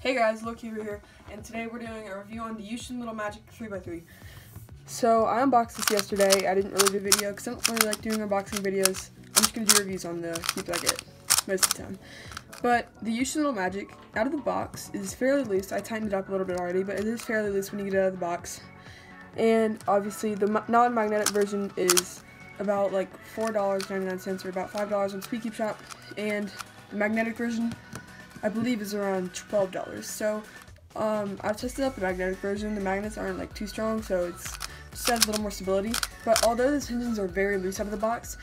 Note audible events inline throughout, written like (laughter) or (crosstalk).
Hey guys, Loki here, and today we're doing a review on the Yuxin Little Magic 3x3. So, I unboxed this yesterday. I didn't really do a video because I don't really like doing unboxing videos. I'm just going to do reviews on the cubes I get most of the time. But the Yuxin Little Magic, out of the box, is fairly loose. I tightened it up a little bit already, but it is fairly loose when you get it out of the box. And obviously, the non-magnetic version is about like $4.99 or about $5 on SpeedCube Shop, and the magnetic version I believe is around $12. So um, I've tested out the magnetic version. The magnets aren't like too strong, so it's just has a little more stability. But although the tensions are very loose out of the box,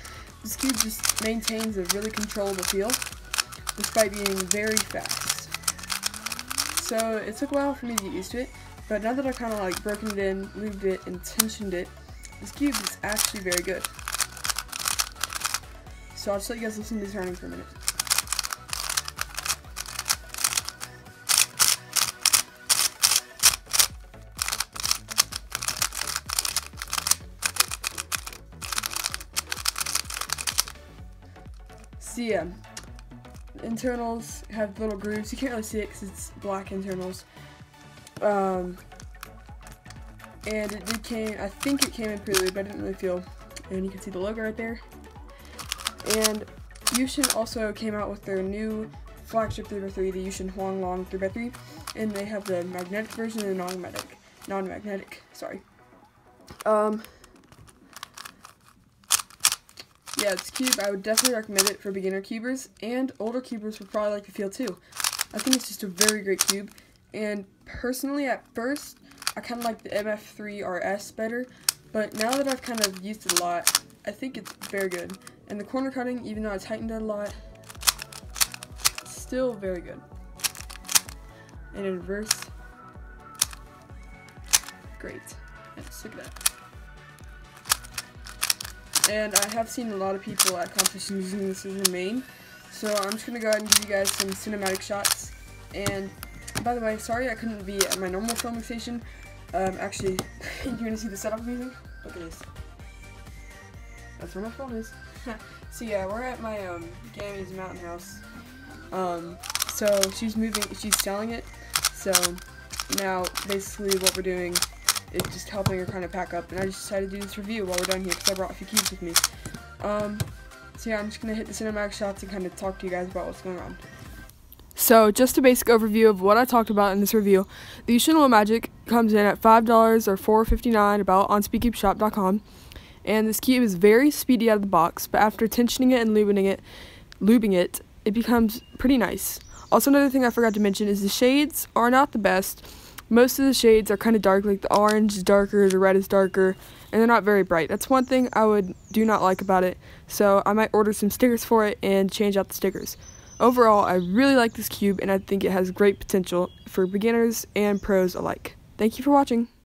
this cube just maintains a really controllable feel, despite being very fast. So it took a while for me to get used to it, but now that I've kind of like broken it in, lubed it, and tensioned it, this cube is actually very good. So I'll just let you guys listen to this running for a minute. So yeah, internals have little grooves. You can't really see it because it's black internals. Um, and it did came, I think it came in prelubed, but I didn't really feel. And you can see the logo right there. And Yuxin also came out with their new flagship 3x3, the Yuxin Huanglong 3x3, and they have the magnetic version and the non-magnetic, non-magnetic, sorry. Um, yeah, it's cube. I would definitely recommend it for beginner cubers, and older cubers would probably like the feel too. I think it's just a very great cube, and personally at first, I kind of like the MF3 RS better, but now that I've kind of used it a lot, I think it's very good. And the corner cutting, even though I tightened it a lot, still very good. And in reverse, great. Look at that. And I have seen a lot of people at competitions using this as their main. So I'm just going to go ahead and give you guys some cinematic shots. And by the way, sorry I couldn't be at my normal filming station. Um, actually, you're going to see the setup I'm using. Look at this. That's where my phone is. (laughs) so yeah, we're at my um, Gammy's mountain house. Um, so she's moving, she's selling it. So now basically what we're doing it's just helping her kind of pack up. And I just decided to do this review while we're done here because I brought a few keys with me. Um, so yeah, I'm just going to hit the cinematic shots and kind of talk to you guys about what's going on. So, just a basic overview of what I talked about in this review. The Yuxin Magic comes in at $5 or $4.59 about on SpeedCubeShop.com. And this key is very speedy out of the box, but after tensioning it and lubing it, lubing it, it becomes pretty nice. Also, another thing I forgot to mention is the shades are not the best, most of the shades are kind of dark, like the orange is darker, the red is darker, and they're not very bright. That's one thing I would do not like about it, so I might order some stickers for it and change out the stickers. Overall, I really like this cube, and I think it has great potential for beginners and pros alike. Thank you for watching.